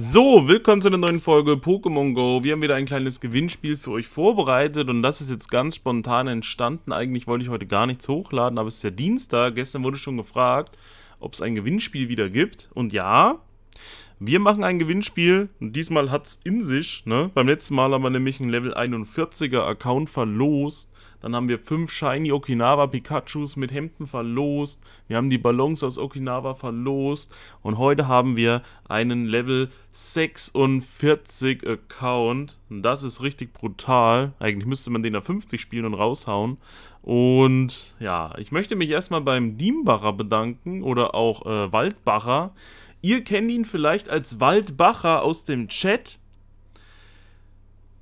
So, willkommen zu einer neuen Folge Pokémon Go. Wir haben wieder ein kleines Gewinnspiel für euch vorbereitet und das ist jetzt ganz spontan entstanden. Eigentlich wollte ich heute gar nichts hochladen, aber es ist ja Dienstag. Gestern wurde schon gefragt, ob es ein Gewinnspiel wieder gibt. Und ja, wir machen ein Gewinnspiel und diesmal hat es in sich. Ne? Beim letzten Mal haben wir nämlich einen Level 41er Account verlost. Dann haben wir fünf Shiny Okinawa Pikachus mit Hemden verlost. Wir haben die Ballons aus Okinawa verlost. Und heute haben wir einen Level 46 Account. Und das ist richtig brutal. Eigentlich müsste man den auf 50 spielen und raushauen. Und ja, ich möchte mich erstmal beim Diembacher bedanken oder auch äh, Waldbacher. Ihr kennt ihn vielleicht als Waldbacher aus dem Chat.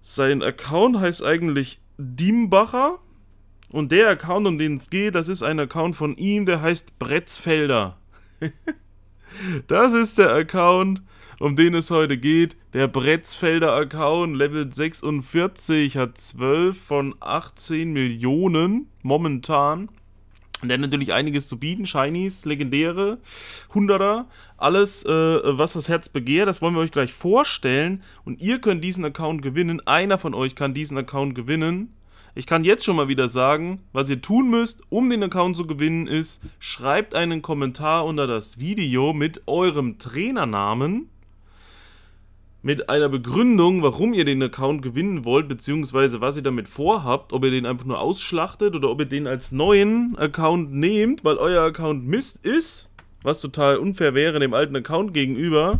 Sein Account heißt eigentlich Diembacher. Und der Account, um den es geht, das ist ein Account von ihm, der heißt Bretzfelder. das ist der Account, um den es heute geht. Der Bretzfelder Account, Level 46, hat 12 von 18 Millionen momentan. Der hat natürlich einiges zu bieten, Shinies, Legendäre, Hunderter, alles, äh, was das Herz begehrt, das wollen wir euch gleich vorstellen. Und ihr könnt diesen Account gewinnen, einer von euch kann diesen Account gewinnen. Ich kann jetzt schon mal wieder sagen, was ihr tun müsst, um den Account zu gewinnen, ist, schreibt einen Kommentar unter das Video mit eurem Trainernamen mit einer Begründung, warum ihr den Account gewinnen wollt, beziehungsweise was ihr damit vorhabt, ob ihr den einfach nur ausschlachtet oder ob ihr den als neuen Account nehmt, weil euer Account Mist ist, was total unfair wäre dem alten Account gegenüber.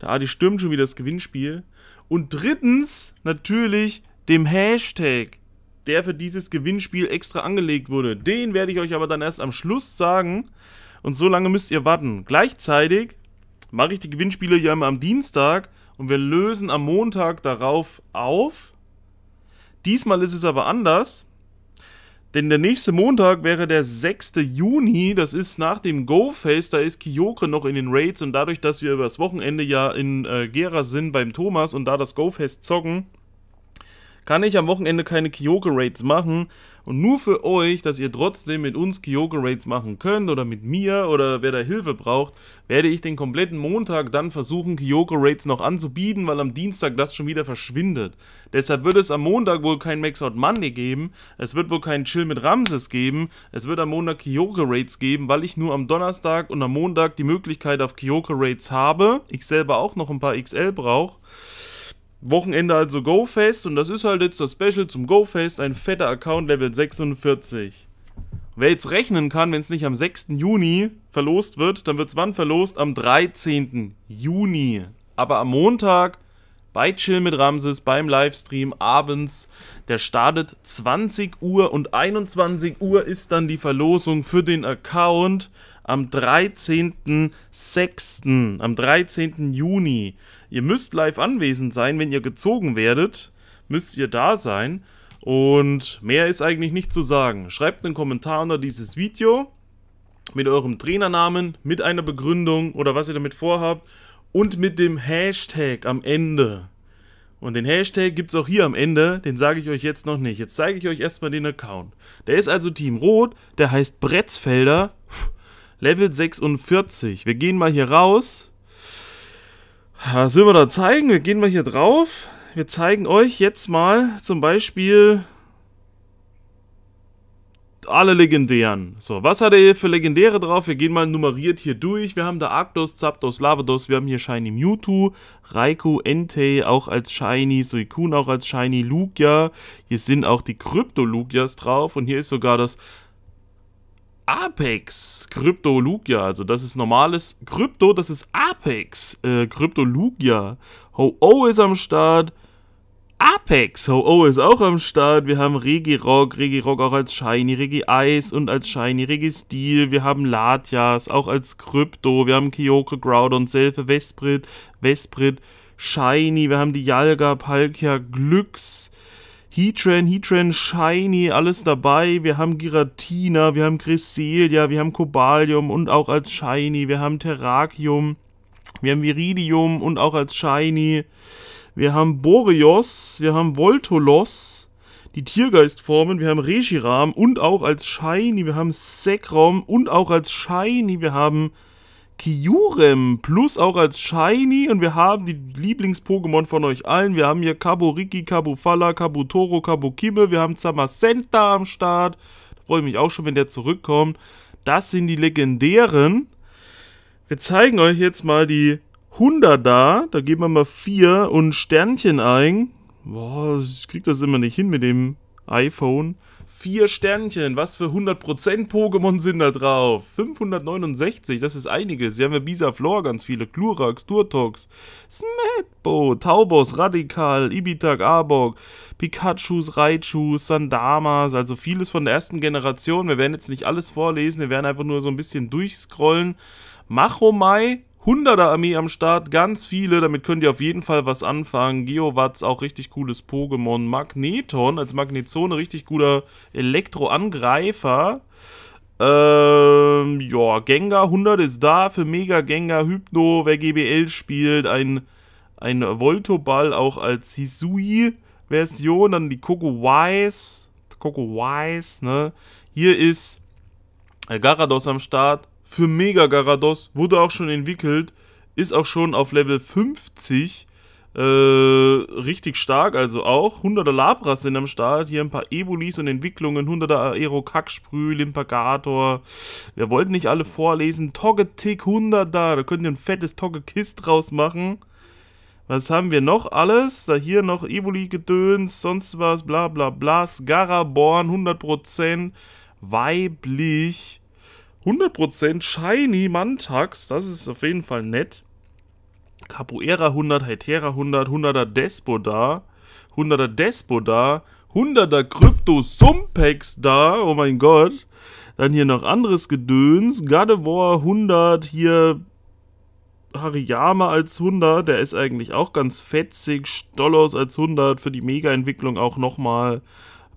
Da Adi stürmt schon wieder das Gewinnspiel. Und drittens natürlich dem Hashtag, der für dieses Gewinnspiel extra angelegt wurde. Den werde ich euch aber dann erst am Schluss sagen. Und so lange müsst ihr warten. Gleichzeitig mache ich die Gewinnspiele ja immer am Dienstag und wir lösen am Montag darauf auf. Diesmal ist es aber anders, denn der nächste Montag wäre der 6. Juni, das ist nach dem Go-Face, da ist Kyokre noch in den Raids und dadurch, dass wir übers Wochenende ja in äh, Gera sind beim Thomas und da das Go-Fest zocken, kann ich am Wochenende keine Kyogre-Raids machen. Und nur für euch, dass ihr trotzdem mit uns Kyogre-Raids machen könnt oder mit mir oder wer da Hilfe braucht, werde ich den kompletten Montag dann versuchen, Kyogre-Raids noch anzubieten, weil am Dienstag das schon wieder verschwindet. Deshalb wird es am Montag wohl kein Max-Out Monday geben, es wird wohl keinen Chill mit Ramses geben, es wird am Montag Kyogre-Raids geben, weil ich nur am Donnerstag und am Montag die Möglichkeit auf Kyogre-Raids habe, ich selber auch noch ein paar XL brauche. Wochenende also GoFest und das ist halt jetzt das Special zum GoFest, ein fetter Account Level 46. Wer jetzt rechnen kann, wenn es nicht am 6. Juni verlost wird, dann wird es wann verlost? Am 13. Juni. Aber am Montag bei Chill mit Ramses beim Livestream abends. Der startet 20 Uhr und 21 Uhr ist dann die Verlosung für den Account am 13.06., am 13. Juni. Ihr müsst live anwesend sein, wenn ihr gezogen werdet, müsst ihr da sein. Und mehr ist eigentlich nicht zu sagen. Schreibt einen Kommentar unter dieses Video mit eurem Trainernamen, mit einer Begründung oder was ihr damit vorhabt und mit dem Hashtag am Ende. Und den Hashtag gibt es auch hier am Ende, den sage ich euch jetzt noch nicht. Jetzt zeige ich euch erstmal den Account. Der ist also Team Rot, der heißt Bretzfelder. Level 46. Wir gehen mal hier raus. Was will man da zeigen? Wir gehen mal hier drauf. Wir zeigen euch jetzt mal zum Beispiel alle legendären. So, was hat er hier für Legendäre drauf? Wir gehen mal nummeriert hier durch. Wir haben da Arctos, Zapdos, Lavados, wir haben hier Shiny Mewtwo, Raikou, Entei auch als Shiny, Suicune auch als Shiny, Lugia. Hier sind auch die Krypto-Lugias drauf und hier ist sogar das Apex Kryptolugia. Also das ist normales Krypto, das ist Apex äh, Kryptolugia. Ho-Oh ist am Start. Apex Ho-Oh ist auch am Start. Wir haben Regirock, Regirock auch als Shiny, Regi-Eis und als Shiny, Regi-Steel. Wir haben Latias auch als Krypto. Wir haben Kyoko, Groudon, Selfe, Vesprit, Vesprit, Shiny. Wir haben die Yalga, Palkia, Glücks. Heatran, Heatran, Shiny, alles dabei. Wir haben Giratina, wir haben Cresselia, wir haben Cobalium und auch als Shiny. Wir haben Terrakium, wir haben Viridium und auch als Shiny. Wir haben Boreos, wir haben Voltolos, die Tiergeistformen. Wir haben Reshiram und auch als Shiny. Wir haben Sekrom und auch als Shiny. Wir haben Kyurem plus auch als Shiny und wir haben die Lieblings-Pokémon von euch allen. Wir haben hier Kaburiki, Kabufala, Kabutoro, Kabukime, wir haben Zamacenta am Start. Da freue ich mich auch schon, wenn der zurückkommt. Das sind die legendären. Wir zeigen euch jetzt mal die 100 da. Da geben wir mal 4 und Sternchen ein. Boah, ich krieg das immer nicht hin mit dem iPhone. Vier Sternchen, was für 100% Pokémon sind da drauf? 569, das ist einiges. Hier haben wir Bisaflor, ganz viele. Klurax, Turtox, Smetbo, Taubos, Radikal, Ibitak, Arbok, Pikachus, Raichus, Sandamas, also vieles von der ersten Generation. Wir werden jetzt nicht alles vorlesen, wir werden einfach nur so ein bisschen durchscrollen. Machomai, 100er Armee am Start, ganz viele, damit könnt ihr auf jeden Fall was anfangen. Geowatz, auch richtig cooles Pokémon. Magneton als Magnetzone, richtig guter Elektroangreifer. Ähm, ja, Gengar 100 ist da für Mega Gengar, Hypno, wer GBL spielt, ein, ein Voltoball auch als Hisui-Version, dann die Coco Wise, Coco Wise, ne. Hier ist Garados am Start, für Mega Garados, wurde auch schon entwickelt, ist auch schon auf Level 50 äh, richtig stark, also auch. 100er Labras sind am Start, hier ein paar Evolis und Entwicklungen, 100er Aero Kacksprüh, Limpagator. Wir wollten nicht alle vorlesen. Togetic 100 da, könnt ihr ein fettes Togekiss draus machen. Was haben wir noch alles? Da hier noch Evoli-Gedöns, sonst was, bla bla bla. Scaraborn, 100%. Weiblich. 100% Shiny Mantax, das ist auf jeden Fall nett. Capoeira 100, Hetera 100, 100er Despoda, 100er Despoda, 100er Krypto Sumpex da, oh mein Gott. Dann hier noch anderes Gedöns, Gardevoir 100, hier Hariyama als 100, der ist eigentlich auch ganz fetzig, Stollos als 100, für die Mega-Entwicklung auch nochmal.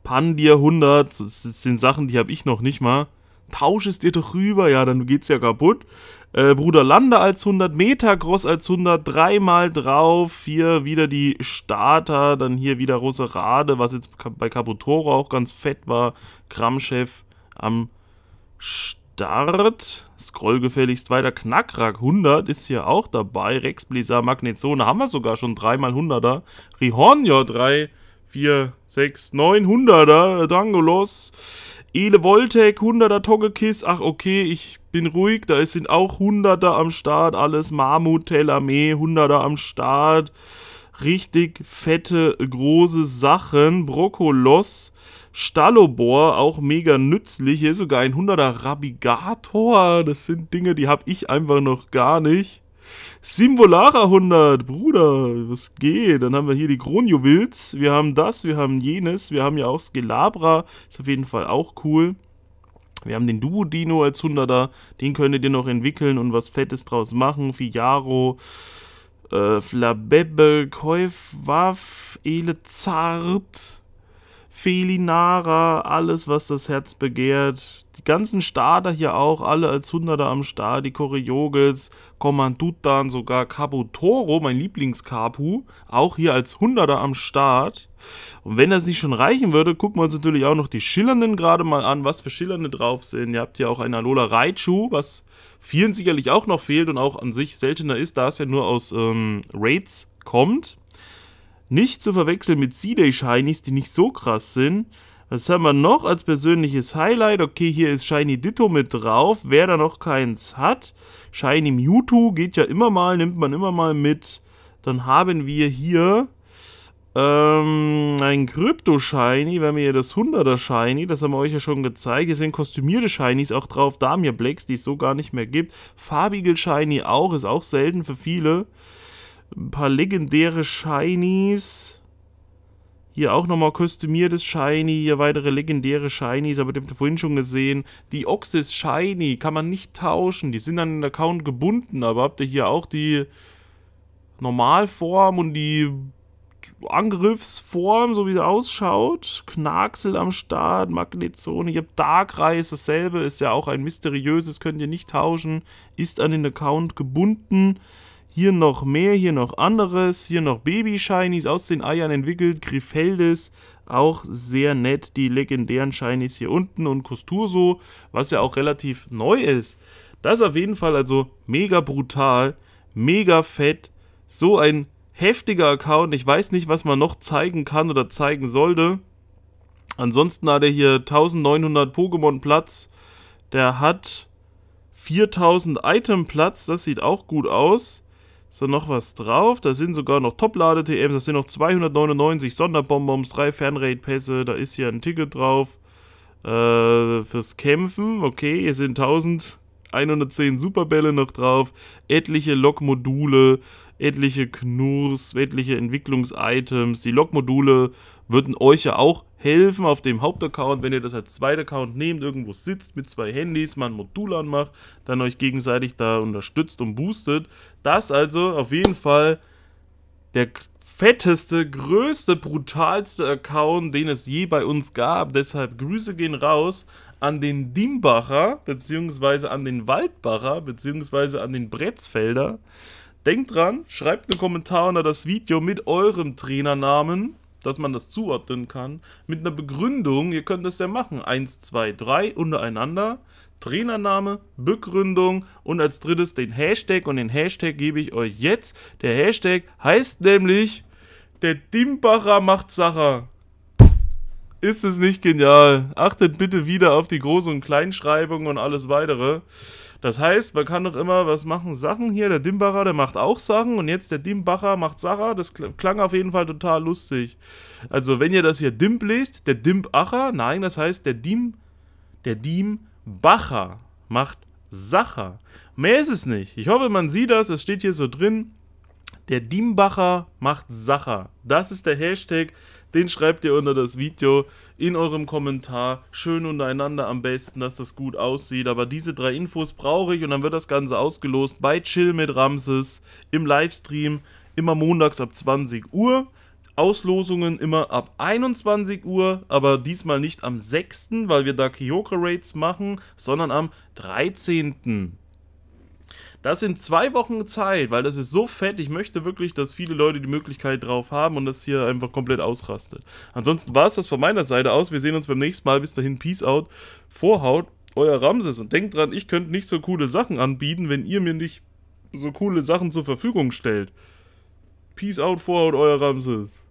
Pandir 100, das sind Sachen, die habe ich noch nicht mal tausch es dir doch rüber, ja, dann geht's ja kaputt. Äh, Bruder Lande als 100, Metagross als 100, dreimal drauf, hier wieder die Starter, dann hier wieder Roserade, was jetzt bei Caputoro auch ganz fett war, Kramchef am Start, Scroll gefälligst weiter, Knackrack 100 ist hier auch dabei, Rex Blizzard, Magnetzone haben wir sogar schon dreimal 100er, Rihornio 3, 4, 6, 900er, Dangolos, Ele Voltec, 100er Togekiss. Ach, okay, ich bin ruhig. Da sind auch 100er am Start. Alles Mammut, Telamé, 100er am Start. Richtig fette, große Sachen. Brokolos, Stallobor, auch mega nützlich. Hier ist sogar ein 100er Rabigator. Das sind Dinge, die habe ich einfach noch gar nicht. Simvolara 100, Bruder, was geht? Dann haben wir hier die Kronjuwels, wir haben das, wir haben jenes, wir haben ja auch Skelabra, ist auf jeden Fall auch cool. Wir haben den Duo-Dino als 100er, den könntet ihr noch entwickeln und was Fettes draus machen. Fijaro, äh, Flabebbe, Käufwaff, Elezart, Felinara, alles, was das Herz begehrt. Die ganzen Starter hier auch, alle als Hunderter am Start. Die Choreogels, Kommandutan, sogar Kabutoro, mein Lieblingskapu, auch hier als Hunderter am Start. Und wenn das nicht schon reichen würde, gucken wir uns natürlich auch noch die Schillernden gerade mal an, was für Schillernde drauf sind. Ihr habt hier auch einen Alola Raichu, was vielen sicherlich auch noch fehlt und auch an sich seltener ist, da es ja nur aus ähm, Raids kommt. Nicht zu verwechseln mit C-Day Shinies, die nicht so krass sind. Was haben wir noch als persönliches Highlight? Okay, hier ist Shiny Ditto mit drauf. Wer da noch keins hat, Shiny Mewtwo geht ja immer mal, nimmt man immer mal mit. Dann haben wir hier ähm, ein Krypto-Shiny, wir haben hier das 100er Shiny, das haben wir euch ja schon gezeigt. Hier sind kostümierte Shinies auch drauf, Damir Blacks, die es so gar nicht mehr gibt. Farbigel Shiny auch, ist auch selten für viele. Ein paar legendäre Shinies. Hier auch nochmal kostümiertes Shiny, hier weitere legendäre Shinies, aber ihr habt vorhin schon gesehen, die Oxys Shiny kann man nicht tauschen, die sind an den Account gebunden, aber habt ihr hier auch die Normalform und die Angriffsform, so wie sie ausschaut. Knaxel am Start, Magnetzone, ihr habt Darkreis, dasselbe, ist ja auch ein mysteriöses, könnt ihr nicht tauschen, ist an den Account gebunden. Hier noch mehr, hier noch anderes, hier noch Baby-Shinies aus den Eiern entwickelt, Griffeldes, auch sehr nett, die legendären Shinies hier unten und Costurso, was ja auch relativ neu ist. Das ist auf jeden Fall also mega brutal, mega fett, so ein heftiger Account. Ich weiß nicht, was man noch zeigen kann oder zeigen sollte. Ansonsten hat er hier 1900 Pokémon Platz. Der hat 4000 Item Platz. Das sieht auch gut aus. Ist da noch was drauf? Da sind sogar noch Top-Lade-TMs. Das sind noch 299 Sonderbonbons, drei Fernraid-Pässe. Da ist hier ein Ticket drauf. Äh, fürs Kämpfen. Okay, hier sind 1110 Superbälle noch drauf. Etliche Log-Module etliche Knurs, etliche Entwicklungsitems. Die Log-Module würden euch ja auch helfen auf dem Hauptaccount, wenn ihr das als zweiter Account nehmt, irgendwo sitzt mit zwei Handys, mal ein Modul anmacht, dann euch gegenseitig da unterstützt und boostet. Das also auf jeden Fall der fetteste, größte, brutalste Account, den es je bei uns gab. Deshalb Grüße gehen raus an den Dimbacher, beziehungsweise an den Waldbacher, beziehungsweise an den Bretzfelder. Denkt dran, schreibt einen Kommentar unter das Video mit eurem Trainernamen, dass man das zuordnen kann. Mit einer Begründung, ihr könnt das ja machen. 1, 2, 3 untereinander. Trainername, Begründung und als drittes den Hashtag. Und den Hashtag gebe ich euch jetzt. Der Hashtag heißt nämlich der Dimbacher macht Sacher. Ist es nicht genial? Achtet bitte wieder auf die Groß- und Kleinschreibung und alles weitere. Das heißt, man kann doch immer was machen. Sachen hier, der Dimbacher, der macht auch Sachen und jetzt der Dimbacher macht Sachen. Das klang auf jeden Fall total lustig. Also, wenn ihr das hier Dimp lest, der Dimpacher, nein, das heißt, der Dim, der Dimbacher macht Sacher. Mehr ist es nicht. Ich hoffe, man sieht das. Es steht hier so drin. Der Dimbacher macht Sacher. Das ist der Hashtag, den schreibt ihr unter das Video in eurem Kommentar. Schön untereinander am besten, dass das gut aussieht. Aber diese drei Infos brauche ich und dann wird das Ganze ausgelost bei Chill mit Ramses im Livestream. Immer montags ab 20 Uhr. Auslosungen immer ab 21 Uhr, aber diesmal nicht am 6., weil wir da Kyoka Raids machen, sondern am 13. Das sind zwei Wochen Zeit, weil das ist so fett. Ich möchte wirklich, dass viele Leute die Möglichkeit drauf haben und das hier einfach komplett ausrastet. Ansonsten war es das von meiner Seite aus. Wir sehen uns beim nächsten Mal. Bis dahin, Peace out. Vorhaut, euer Ramses. Und denkt dran, ich könnte nicht so coole Sachen anbieten, wenn ihr mir nicht so coole Sachen zur Verfügung stellt. Peace out, Vorhaut, euer Ramses.